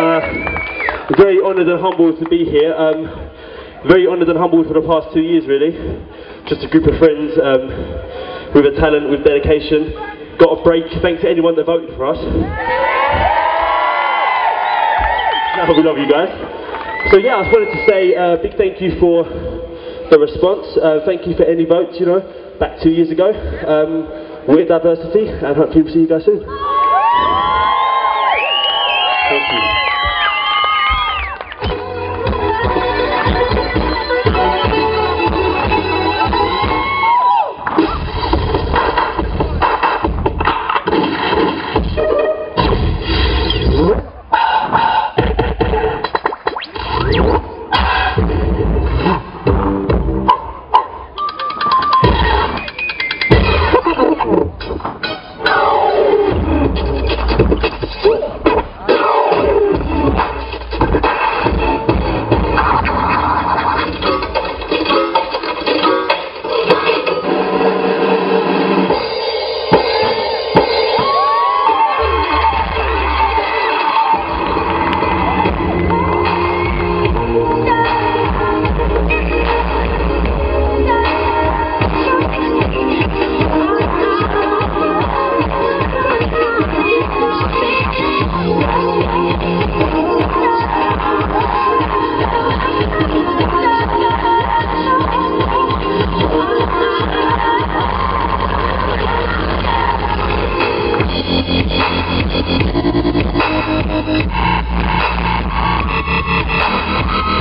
Uh, very honoured and humbled to be here. Um, very honoured and humbled for the past two years, really. Just a group of friends um, with a talent, with dedication. Got a break. Thanks to anyone that voted for us. We love you guys. So yeah, I just wanted to say a uh, big thank you for the response. Uh, thank you for any votes, you know, back two years ago. Um, we're diversity, and hopefully we'll see you guys soon.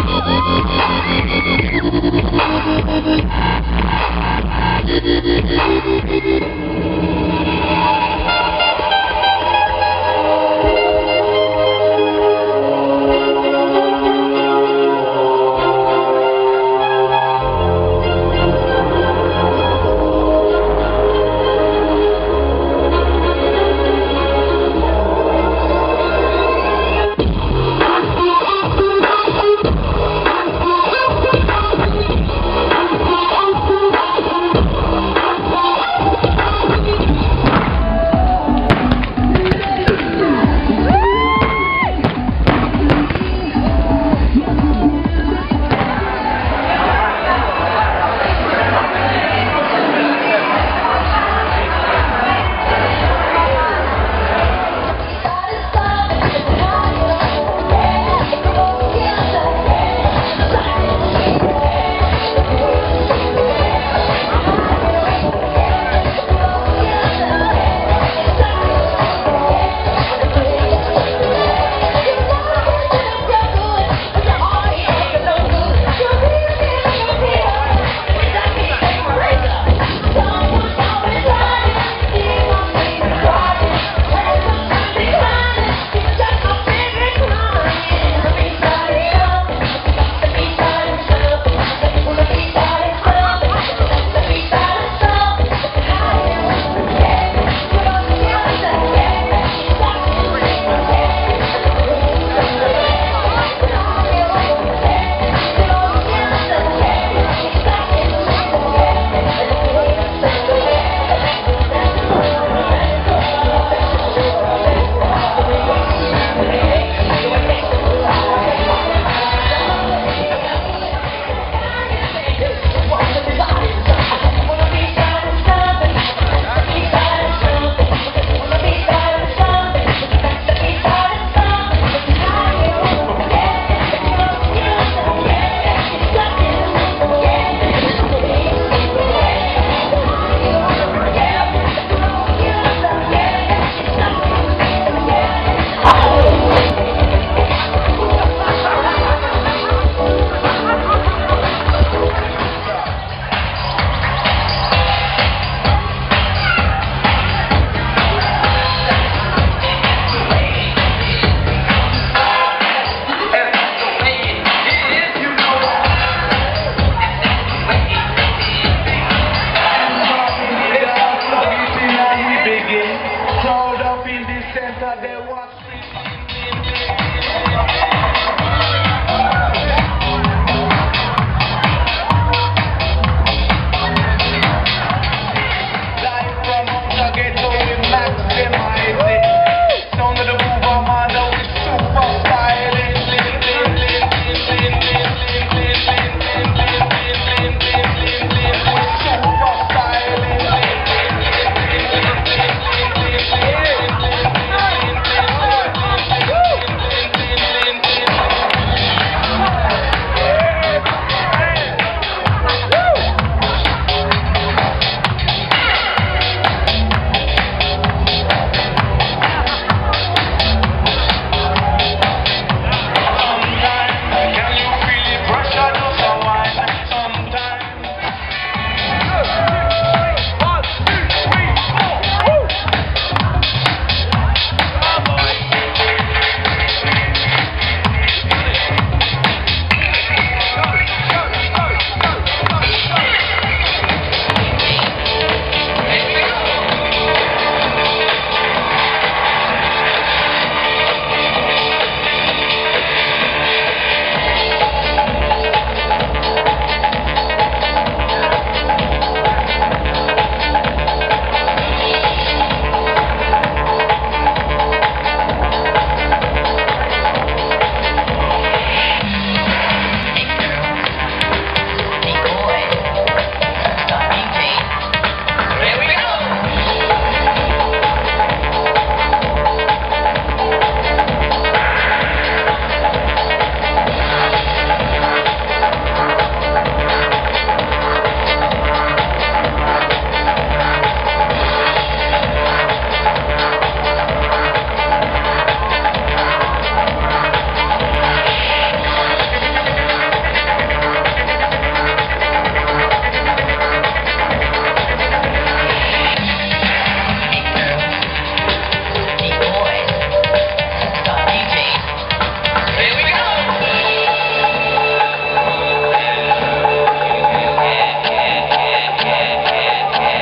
Thank you. senta, deu a